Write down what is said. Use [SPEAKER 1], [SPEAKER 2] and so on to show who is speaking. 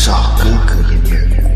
[SPEAKER 1] 傻哥哥音乐。